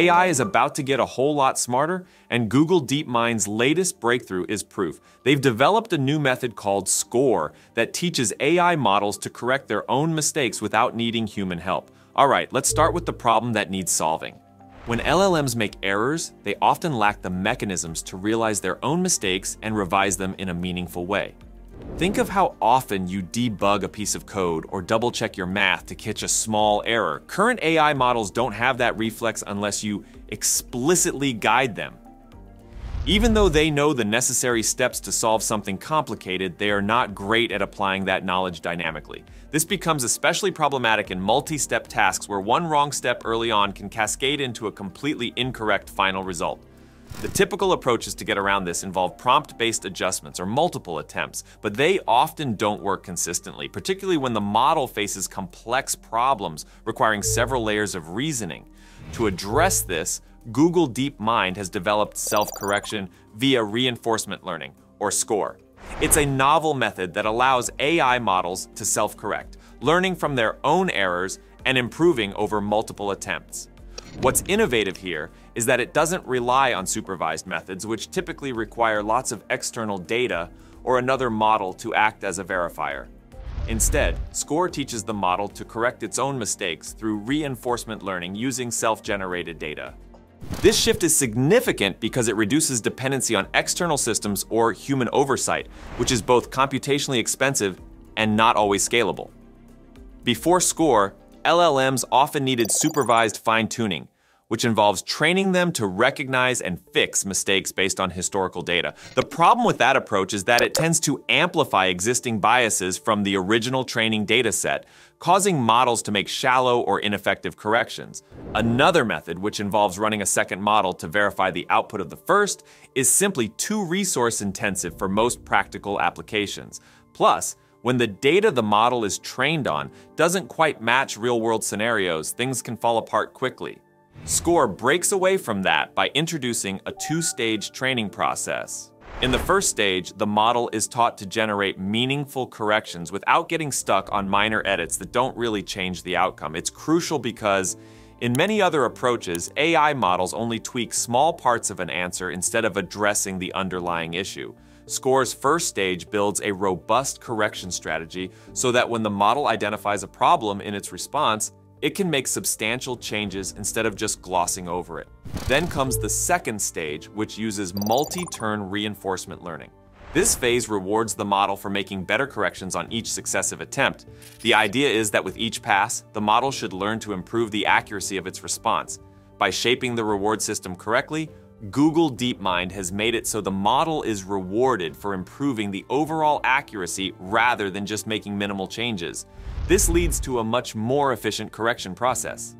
AI is about to get a whole lot smarter, and Google DeepMind's latest breakthrough is proof. They've developed a new method called SCORE that teaches AI models to correct their own mistakes without needing human help. All right, let's start with the problem that needs solving. When LLMs make errors, they often lack the mechanisms to realize their own mistakes and revise them in a meaningful way. Think of how often you debug a piece of code or double check your math to catch a small error. Current AI models don't have that reflex unless you explicitly guide them. Even though they know the necessary steps to solve something complicated, they are not great at applying that knowledge dynamically. This becomes especially problematic in multi-step tasks where one wrong step early on can cascade into a completely incorrect final result. The typical approaches to get around this involve prompt-based adjustments or multiple attempts, but they often don't work consistently, particularly when the model faces complex problems requiring several layers of reasoning. To address this, Google DeepMind has developed self-correction via reinforcement learning, or SCORE. It's a novel method that allows AI models to self-correct, learning from their own errors and improving over multiple attempts. What's innovative here is that it doesn't rely on supervised methods, which typically require lots of external data or another model to act as a verifier. Instead, SCORE teaches the model to correct its own mistakes through reinforcement learning using self-generated data. This shift is significant because it reduces dependency on external systems or human oversight, which is both computationally expensive and not always scalable. Before SCORE, LLMs often needed supervised fine-tuning, which involves training them to recognize and fix mistakes based on historical data. The problem with that approach is that it tends to amplify existing biases from the original training dataset, causing models to make shallow or ineffective corrections. Another method, which involves running a second model to verify the output of the first, is simply too resource intensive for most practical applications. Plus, when the data the model is trained on doesn't quite match real-world scenarios, things can fall apart quickly. SCORE breaks away from that by introducing a two-stage training process. In the first stage, the model is taught to generate meaningful corrections without getting stuck on minor edits that don't really change the outcome. It's crucial because in many other approaches, AI models only tweak small parts of an answer instead of addressing the underlying issue. SCORE's first stage builds a robust correction strategy so that when the model identifies a problem in its response, it can make substantial changes instead of just glossing over it. Then comes the second stage, which uses multi-turn reinforcement learning. This phase rewards the model for making better corrections on each successive attempt. The idea is that with each pass, the model should learn to improve the accuracy of its response. By shaping the reward system correctly, Google DeepMind has made it so the model is rewarded for improving the overall accuracy rather than just making minimal changes. This leads to a much more efficient correction process.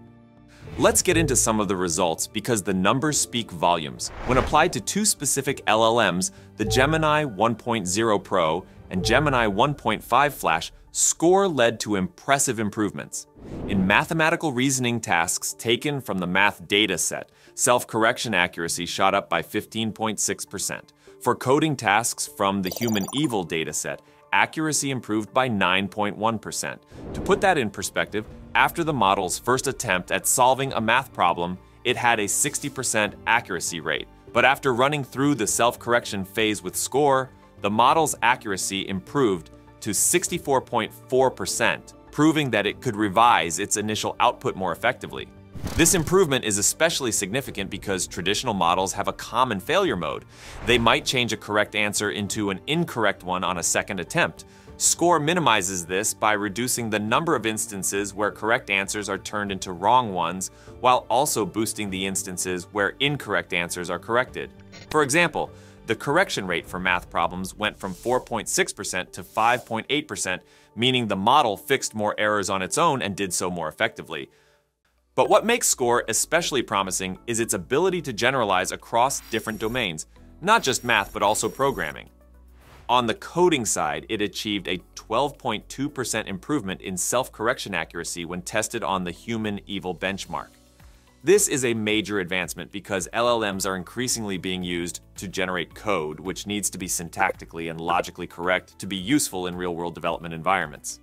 Let's get into some of the results because the numbers speak volumes. When applied to two specific LLMs, the Gemini 1.0 Pro and Gemini 1.5 Flash, SCORE led to impressive improvements. In mathematical reasoning tasks taken from the math dataset, self-correction accuracy shot up by 15.6%. For coding tasks from the HumanEval dataset, accuracy improved by 9.1%. To put that in perspective, after the model's first attempt at solving a math problem, it had a 60% accuracy rate. But after running through the self-correction phase with SCORE, the model's accuracy improved to 64.4%, proving that it could revise its initial output more effectively. This improvement is especially significant because traditional models have a common failure mode. They might change a correct answer into an incorrect one on a second attempt. SCORE minimizes this by reducing the number of instances where correct answers are turned into wrong ones, while also boosting the instances where incorrect answers are corrected. For example, the correction rate for math problems went from 4.6% to 5.8%, meaning the model fixed more errors on its own and did so more effectively. But what makes SCORE especially promising is its ability to generalize across different domains, not just math but also programming. On the coding side, it achieved a 12.2% improvement in self-correction accuracy when tested on the HumanEval benchmark. This is a major advancement because LLMs are increasingly being used to generate code, which needs to be syntactically and logically correct to be useful in real-world development environments.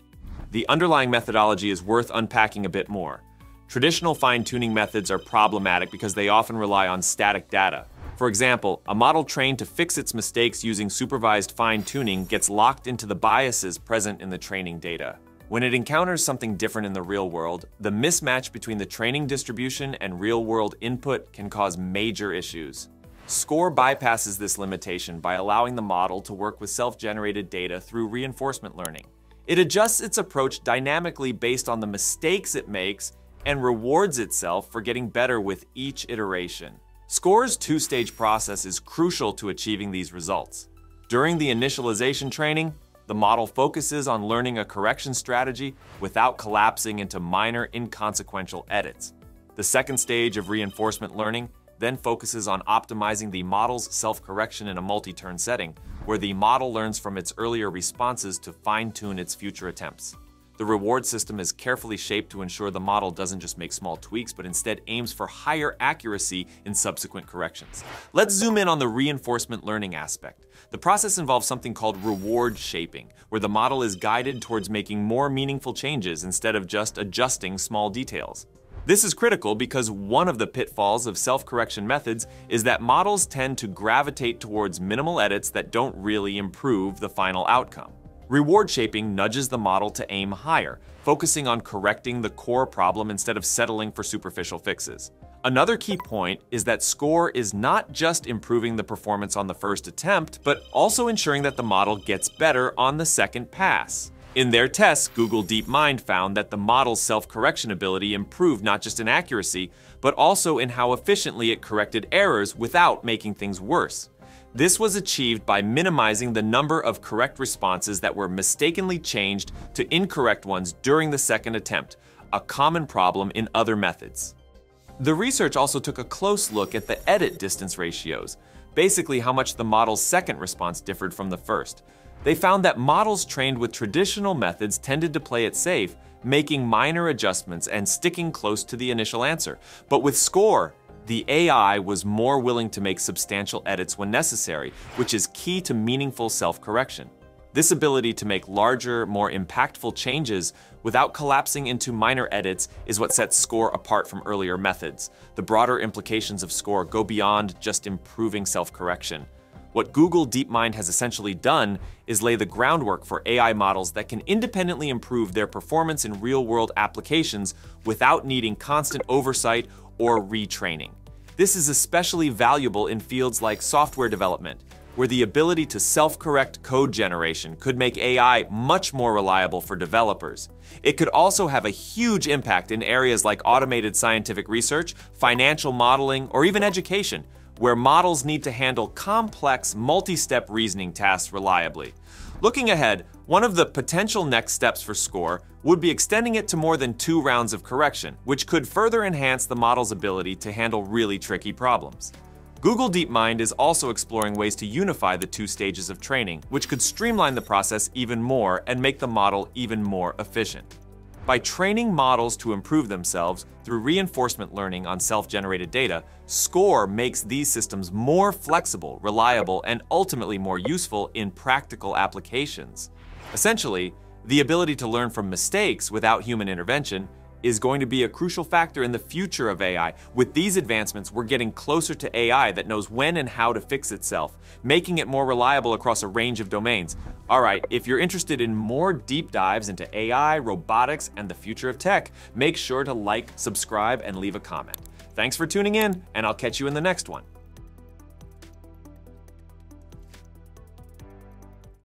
The underlying methodology is worth unpacking a bit more. Traditional fine-tuning methods are problematic because they often rely on static data. For example, a model trained to fix its mistakes using supervised fine-tuning gets locked into the biases present in the training data. When it encounters something different in the real world, the mismatch between the training distribution and real-world input can cause major issues. SCORE bypasses this limitation by allowing the model to work with self-generated data through reinforcement learning. It adjusts its approach dynamically based on the mistakes it makes and rewards itself for getting better with each iteration. SCORE's two-stage process is crucial to achieving these results. During the initialization training, the model focuses on learning a correction strategy without collapsing into minor inconsequential edits. The second stage of reinforcement learning then focuses on optimizing the model's self-correction in a multi-turn setting, where the model learns from its earlier responses to fine-tune its future attempts. The reward system is carefully shaped to ensure the model doesn't just make small tweaks, but instead aims for higher accuracy in subsequent corrections. Let's zoom in on the reinforcement learning aspect. The process involves something called reward shaping, where the model is guided towards making more meaningful changes instead of just adjusting small details. This is critical because one of the pitfalls of self-correction methods is that models tend to gravitate towards minimal edits that don't really improve the final outcome. Reward shaping nudges the model to aim higher, focusing on correcting the core problem instead of settling for superficial fixes. Another key point is that SCORE is not just improving the performance on the first attempt, but also ensuring that the model gets better on the second pass. In their tests, Google DeepMind found that the model's self-correction ability improved not just in accuracy, but also in how efficiently it corrected errors without making things worse. This was achieved by minimizing the number of correct responses that were mistakenly changed to incorrect ones during the second attempt, a common problem in other methods. The research also took a close look at the edit distance ratios, basically how much the model's second response differed from the first. They found that models trained with traditional methods tended to play it safe, making minor adjustments and sticking close to the initial answer. But with SCORE, the AI was more willing to make substantial edits when necessary, which is key to meaningful self-correction. This ability to make larger, more impactful changes without collapsing into minor edits is what sets SCORE apart from earlier methods. The broader implications of SCORE go beyond just improving self-correction. What Google DeepMind has essentially done is lay the groundwork for AI models that can independently improve their performance in real-world applications without needing constant oversight or retraining. This is especially valuable in fields like software development, where the ability to self-correct code generation could make AI much more reliable for developers. It could also have a huge impact in areas like automated scientific research, financial modeling, or even education, where models need to handle complex, multi-step reasoning tasks reliably. Looking ahead, one of the potential next steps for SCORE would be extending it to more than two rounds of correction, which could further enhance the model's ability to handle really tricky problems. Google DeepMind is also exploring ways to unify the two stages of training, which could streamline the process even more and make the model even more efficient. By training models to improve themselves through reinforcement learning on self-generated data, SCORE makes these systems more flexible, reliable, and ultimately more useful in practical applications. Essentially, the ability to learn from mistakes without human intervention is going to be a crucial factor in the future of AI. With these advancements, we're getting closer to AI that knows when and how to fix itself, making it more reliable across a range of domains. All right, if you're interested in more deep dives into AI, robotics, and the future of tech, make sure to like, subscribe, and leave a comment. Thanks for tuning in, and I'll catch you in the next one.